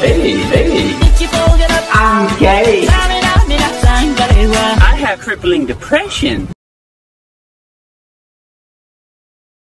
Hey, hey. I'm gay. I have crippling depression.